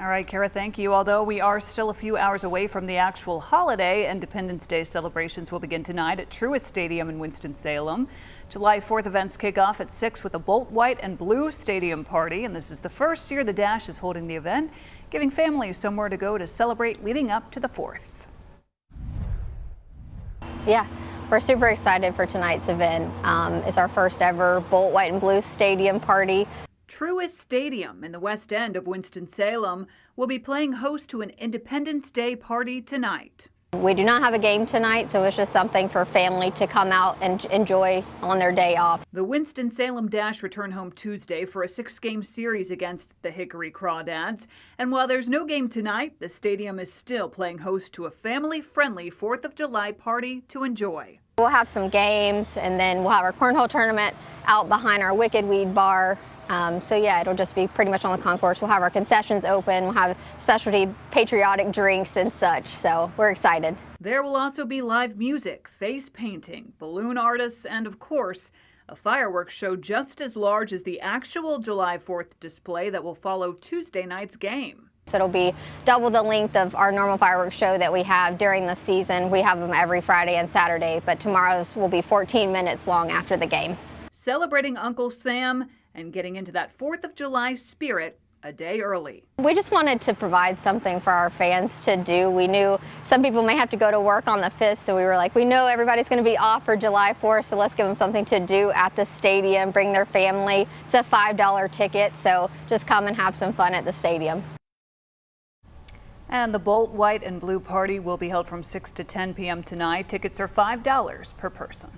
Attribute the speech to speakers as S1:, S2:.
S1: All right, Kara, thank you. Although we are still a few hours away from the actual holiday, Independence Day celebrations will begin tonight at Truist Stadium in Winston-Salem. July 4th events kick off at 6 with a Bolt White and Blue Stadium party, and this is the first year the Dash is holding the event, giving families somewhere to go to celebrate leading up to the 4th.
S2: Yeah, we're super excited for tonight's event. Um, it's our first ever Bolt White and Blue Stadium party.
S1: Truist Stadium in the west end of Winston-Salem will be playing host to an Independence Day party tonight.
S2: We do not have a game tonight, so it's just something for family to come out and enjoy on their day off.
S1: The Winston-Salem Dash return home Tuesday for a six-game series against the Hickory Crawdads. And while there's no game tonight, the stadium is still playing host to a family-friendly 4th of July party to enjoy.
S2: We'll have some games, and then we'll have our cornhole tournament out behind our Wicked Weed Bar um, so yeah, it'll just be pretty much on the concourse. We'll have our concessions open. We'll have specialty patriotic drinks and such. So we're excited.
S1: There will also be live music, face painting, balloon artists, and of course, a fireworks show just as large as the actual July 4th display that will follow Tuesday night's game.
S2: So it'll be double the length of our normal fireworks show that we have during the season. We have them every Friday and Saturday, but tomorrow's will be 14 minutes long after the game.
S1: Celebrating Uncle Sam and getting into that 4th of July spirit a day early.
S2: We just wanted to provide something for our fans to do. We knew some people may have to go to work on the 5th, so we were like, we know everybody's going to be off for July 4th, so let's give them something to do at the stadium, bring their family. It's a $5 ticket, so just come and have some fun at the stadium.
S1: And the Bolt White and Blue Party will be held from 6 to 10 p.m. tonight. Tickets are $5 per person.